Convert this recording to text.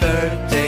birthday.